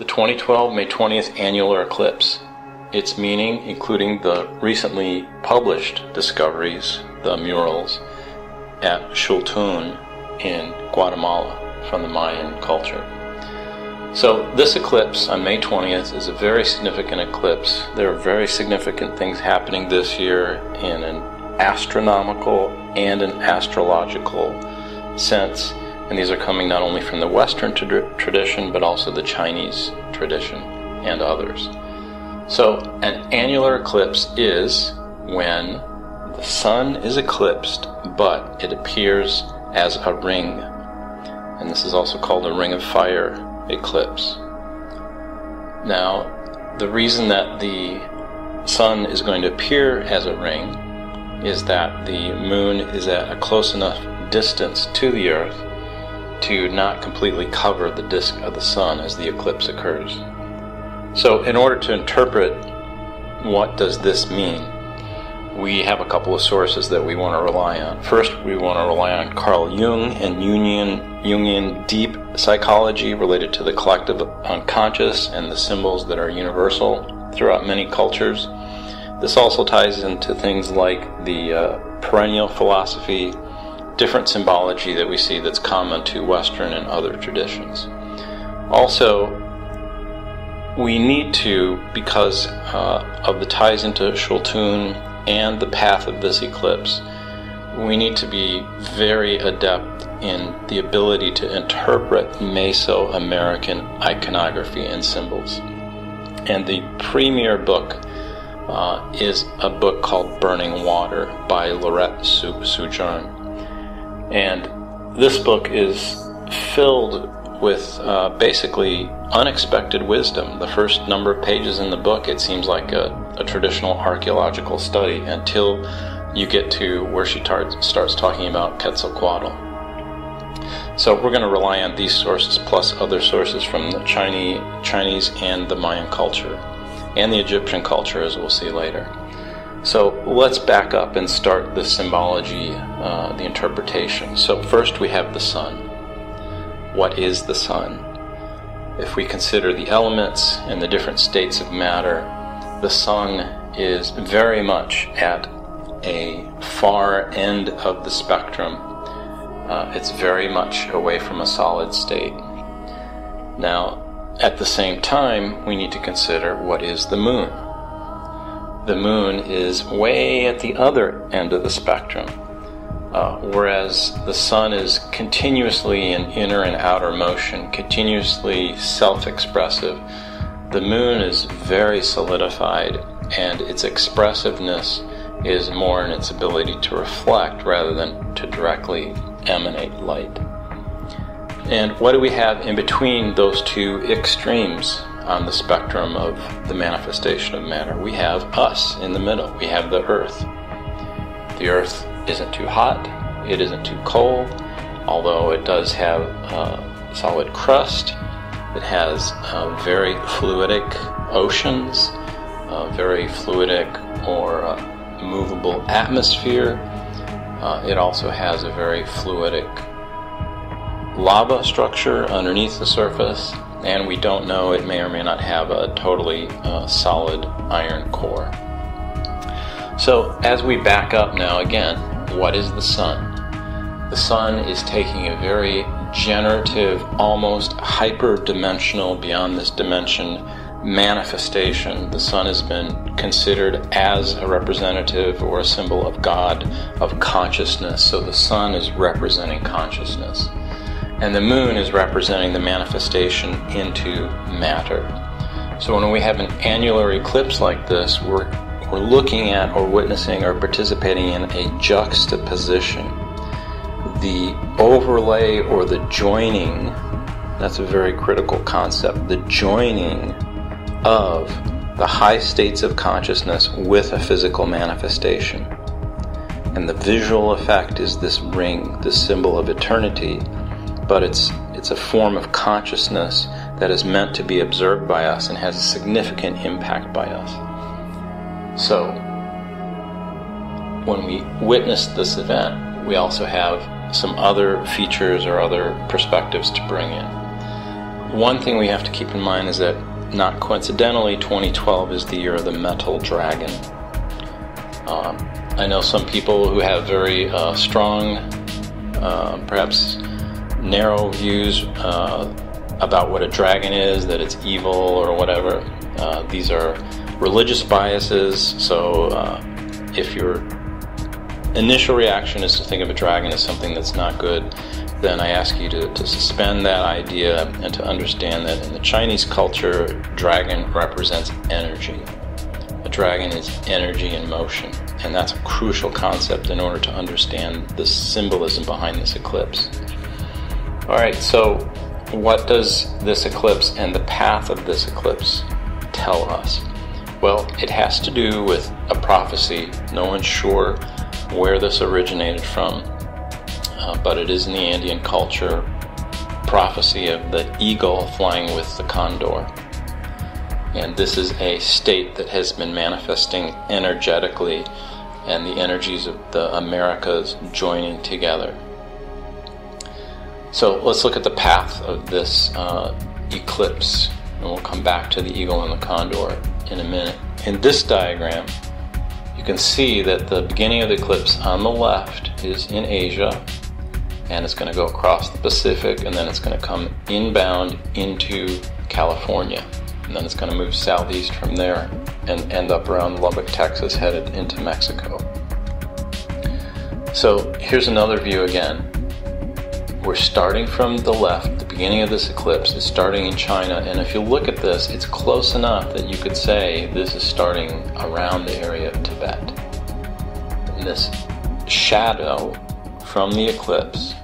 the 2012 May 20th annular eclipse. Its meaning, including the recently published discoveries, the murals at Xultun in Guatemala from the Mayan culture. So, this eclipse on May 20th is a very significant eclipse. There are very significant things happening this year in an astronomical and an astrological sense, and these are coming not only from the Western tra- tradition but also the Chinese tradition and others. So, an annular eclipse is when the sun is eclipsed, but it appears as a ring. And this is also called a ring of fire eclipse. Now, the reason that the sun is going to appear as a ring is that the moon is at a close enough distance to the earth to not completely cover the disk of the sun as the eclipse occurs. So, in order to interpret what does this mean, we have a couple of sources that we want to rely on. First, we want to rely on Carl Jung and Jungian, Jungian deep psychology related to the collective unconscious and the symbols that are universal throughout many cultures. This also ties into things like the uh, perennial philosophy, different symbology that we see that's common to Western and other traditions. Also, we need to, because uh, of the ties into Xultun and the path of this eclipse, we need to be very adept in the ability to interpret Mesoamerican iconography and symbols. And the premier book uh, is a book called Burning Water by Laurette Séjourné. And this book is filled with uh, basically unexpected wisdom. The first number of pages in the book, it seems like a, a traditional archaeological study until you get to where she tar- starts talking about Quetzalcoatl. So we're going to rely on these sources plus other sources from the Chinese, Chinese and the Mayan culture, and the Egyptian culture, as we'll see later. So let's back up and start the symbology, uh, the interpretation. So first we have the sun what is the sun. If we consider the elements and the different states of matter, the sun is very much at a far end of the spectrum. Uh, it's very much away from a solid state. Now, at the same time, we need to consider what is the moon. The moon is way at the other end of the spectrum. Uh, whereas the sun is continuously in inner and outer motion, continuously self expressive, the moon is very solidified and its expressiveness is more in its ability to reflect rather than to directly emanate light. And what do we have in between those two extremes on the spectrum of the manifestation of matter? We have us in the middle, we have the earth. The earth isn't too hot, it isn't too cold, although it does have a solid crust. It has uh, very fluidic oceans, very fluidic or uh, movable atmosphere. Uh, it also has a very fluidic lava structure underneath the surface, and we don't know, it may or may not have a totally uh, solid iron core. So, as we back up now again, what is the sun? The sun is taking a very generative, almost hyper-dimensional, beyond this dimension manifestation. The sun has been considered as a representative or a symbol of God, of consciousness. So the sun is representing consciousness. And the moon is representing the manifestation into matter. So when we have an annular eclipse like this, we're we're looking at or witnessing or participating in a juxtaposition. The overlay or the joining, that's a very critical concept, the joining of the high states of consciousness with a physical manifestation. And the visual effect is this ring, this symbol of eternity, but it's, it's a form of consciousness that is meant to be observed by us and has a significant impact by us. So, when we witness this event, we also have some other features or other perspectives to bring in. one thing we have to keep in mind is that not coincidentally, 2012 is the year of the metal dragon. Um, I know some people who have very uh, strong, uh, perhaps narrow views uh, about what a dragon is, that it's evil or whatever. Uh, these are religious biases, so uh, if your initial reaction is to think of a dragon as something that's not good, then I ask you to, to suspend that idea and to understand that in the Chinese culture, dragon represents energy. A dragon is energy in motion, and that's a crucial concept in order to understand the symbolism behind this eclipse. All right, so what does this eclipse and the path of this eclipse tell us? Well, it has to do with a prophecy. No one's sure where this originated from uh, but it is in the Andean culture prophecy of the eagle flying with the condor. And this is a state that has been manifesting energetically, and the energies of the Americas joining together. So let's look at the path of this uh, eclipse, and we'll come back to the eagle and the condor in a minute. In this diagram, you can see that the beginning of the eclipse on the left is in Asia, and it's going to go across the Pacific and then it's going to come inbound into California. And then it's going to move southeast from there and end up around Lubbock, Texas, headed into Mexico. So here's another view again. We're starting from the left. The beginning of this eclipse is starting in China. And if you look at this, it's close enough that you could say this is starting around the area of Tibet. And this shadow from the eclipse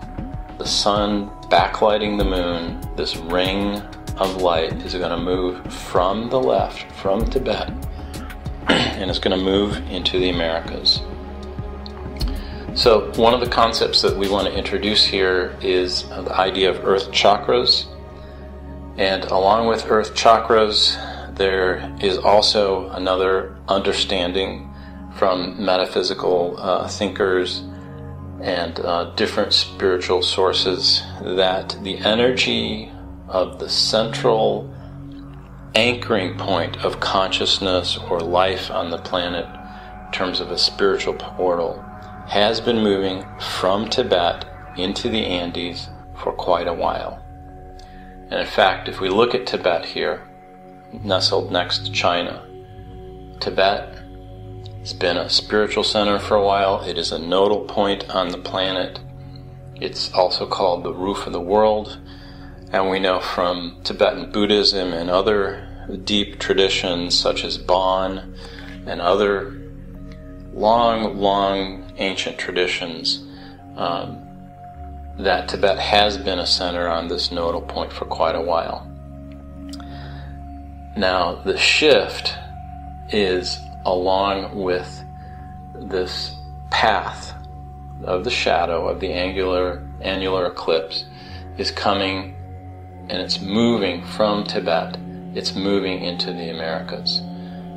the sun backlighting the moon, this ring of light is going to move from the left, from Tibet, and it's going to move into the Americas. So, one of the concepts that we want to introduce here is the idea of earth chakras. And along with earth chakras, there is also another understanding from metaphysical uh, thinkers and uh, different spiritual sources that the energy of the central anchoring point of consciousness or life on the planet in terms of a spiritual portal has been moving from Tibet into the Andes for quite a while. And in fact, if we look at Tibet here, nestled next to China, Tibet it's been a spiritual center for a while. It is a nodal point on the planet. It's also called the roof of the world. And we know from Tibetan Buddhism and other deep traditions such as Bon and other long, long ancient traditions um, that Tibet has been a center on this nodal point for quite a while. Now, the shift is along with this path of the shadow of the angular annular eclipse is coming and it's moving from Tibet. It's moving into the Americas.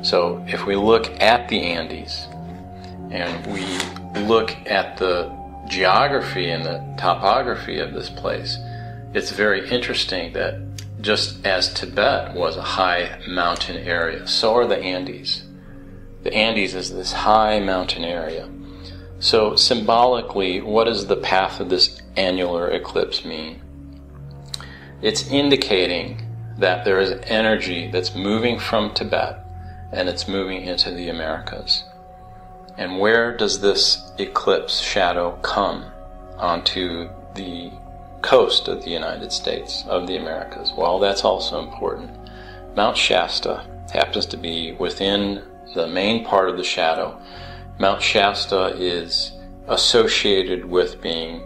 So if we look at the Andes and we look at the geography and the topography of this place, it's very interesting that just as Tibet was a high mountain area, so are the Andes. The Andes is this high mountain area. So, symbolically, what does the path of this annular eclipse mean? It's indicating that there is energy that's moving from Tibet and it's moving into the Americas. And where does this eclipse shadow come onto the coast of the United States, of the Americas? Well, that's also important. Mount Shasta happens to be within the main part of the shadow. Mount Shasta is associated with being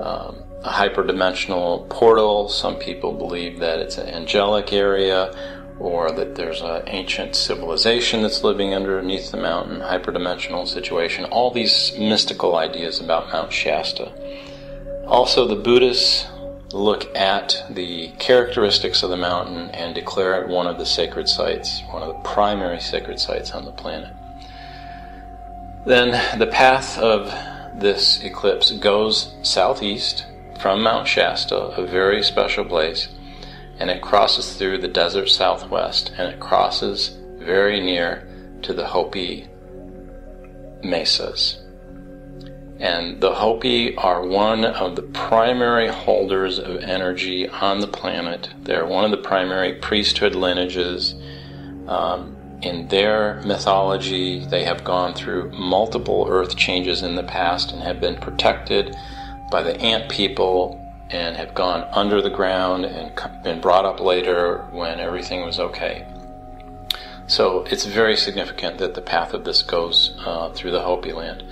um, a hyperdimensional portal. Some people believe that it's an angelic area or that there's an ancient civilization that's living underneath the mountain, hyperdimensional situation. All these mystical ideas about Mount Shasta. Also, the Buddhists look at the characteristics of the mountain and declare it one of the sacred sites, one of the primary sacred sites on the planet. Then the path of this eclipse goes southeast from Mount Shasta, a very special place, and it crosses through the desert southwest and it crosses very near to the Hopi mesas. And the Hopi are one of the primary holders of energy on the planet. They're one of the primary priesthood lineages. Um, in their mythology, they have gone through multiple earth changes in the past and have been protected by the ant people and have gone under the ground and been brought up later when everything was okay. So it's very significant that the path of this goes uh, through the Hopi land.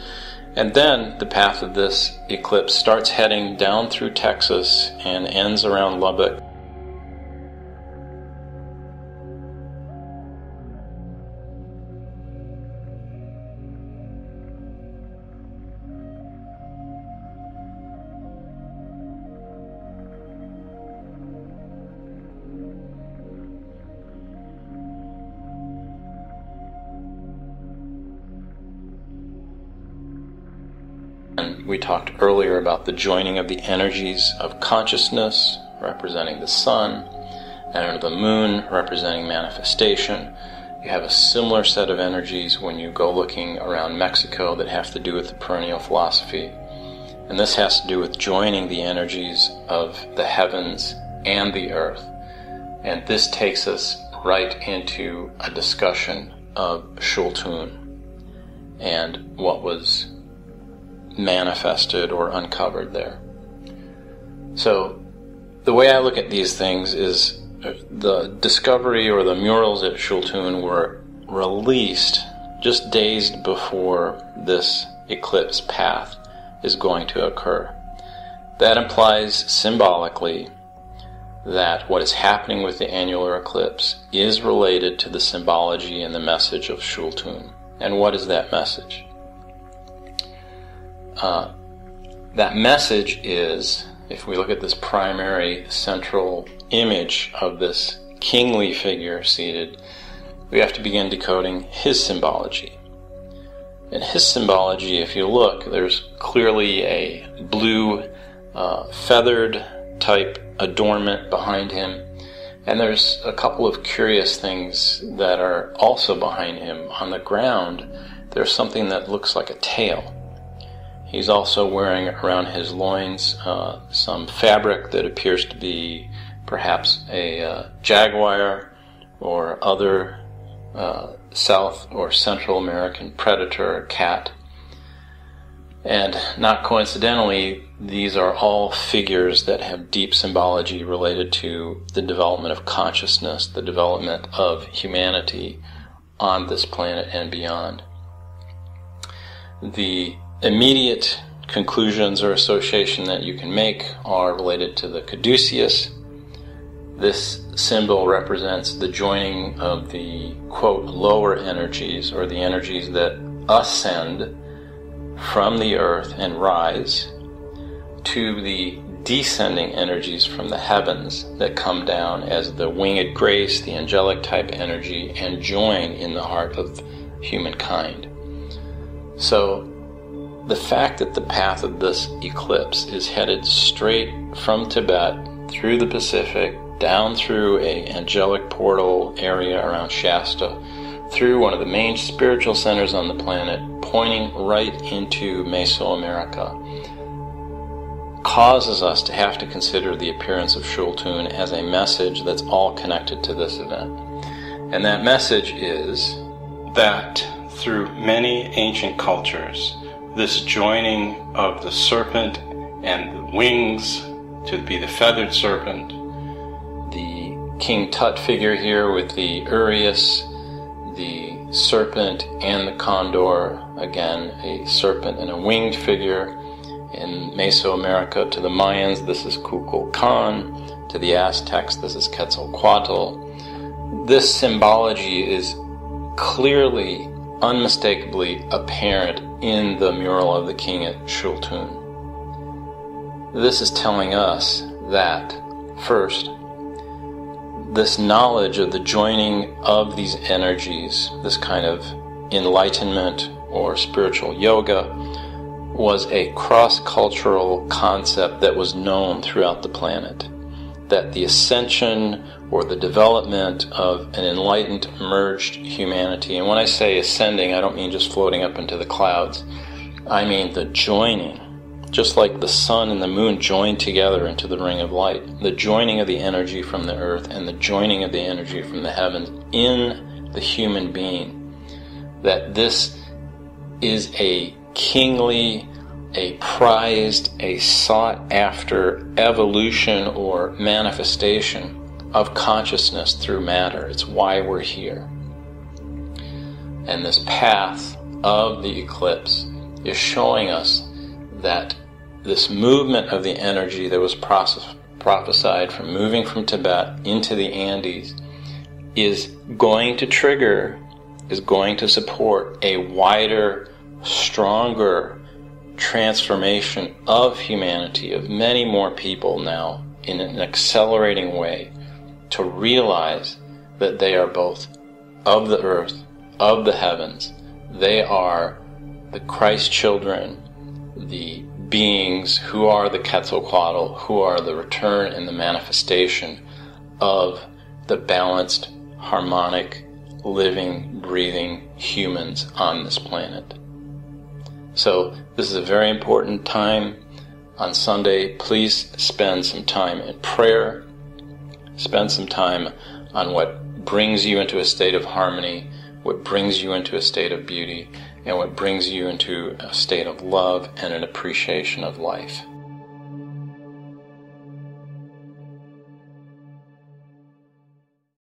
And then the path of this eclipse starts heading down through Texas and ends around Lubbock we talked earlier about the joining of the energies of consciousness, representing the sun, and the moon, representing manifestation. You have a similar set of energies when you go looking around Mexico that have to do with the perennial philosophy. And this has to do with joining the energies of the heavens and the earth. And this takes us right into a discussion of Xultun and what was manifested or uncovered there. So, the way I look at these things is uh, the discovery or the murals at Xultun were released just days before this eclipse path is going to occur. That implies symbolically that what is happening with the annular eclipse is related to the symbology and the message of Xultun. And what is that message? Uh, that message is, if we look at this primary central image of this kingly figure seated, we have to begin decoding his symbology. In his symbology, if you look, there's clearly a blue uh, feathered type adornment behind him. And there's a couple of curious things that are also behind him. On the ground, there's something that looks like a tail. He's also wearing around his loins uh, some fabric that appears to be perhaps a uh, jaguar or other uh, South or Central American predator cat. And not coincidentally, these are all figures that have deep symbology related to the development of consciousness, the development of humanity on this planet and beyond. The immediate conclusions or association that you can make are related to the caduceus. This symbol represents the joining of the quote lower energies or the energies that ascend from the earth and rise to the descending energies from the heavens that come down as the winged grace, the angelic type energy, and join in the heart of humankind. So the fact that the path of this eclipse is headed straight from Tibet through the Pacific, down through a angelic portal area around Shasta, through one of the main spiritual centers on the planet, pointing right into Mesoamerica, causes us to have to consider the appearance of Xultun as a message that's all connected to this event. And that message is that through many ancient cultures, this joining of the serpent and the wings to be the feathered serpent, the King Tut figure here with the uraeus, the serpent and the condor, again, a serpent and a winged figure. In Mesoamerica, to the Mayans, this is Kukulkan. To the Aztecs, this is Quetzalcoatl. This symbology is clearly unmistakably apparent in the mural of the king at Xultun. This is telling us that, first, this knowledge of the joining of these energies, this kind of enlightenment or spiritual yoga, was a cross cultural concept that was known throughout the planet. That the ascension or the development of an enlightened, merged humanity, and when I say ascending, I don't mean just floating up into the clouds, I mean the joining, just like the sun and the moon join together into the ring of light, the joining of the energy from the earth and the joining of the energy from the heavens in the human being, that this is a kingly a prized, a sought after evolution or manifestation of consciousness through matter. It's why we're here. And this path of the eclipse is showing us that this movement of the energy that was process, prophesied from moving from Tibet into the Andes is going to trigger, is going to support a wider, stronger transformation of humanity, of many more people now, in an accelerating way, to realize that they are both of the earth, of the heavens. They are the Christ children, the beings who are the Quetzalcoatl, who are the return and the manifestation of the balanced, harmonic, living, breathing humans on this planet. So, this is a very important time on Sunday. Please spend some time in prayer. Spend some time on what brings you into a state of harmony, what brings you into a state of beauty, and what brings you into a state of love and an appreciation of life.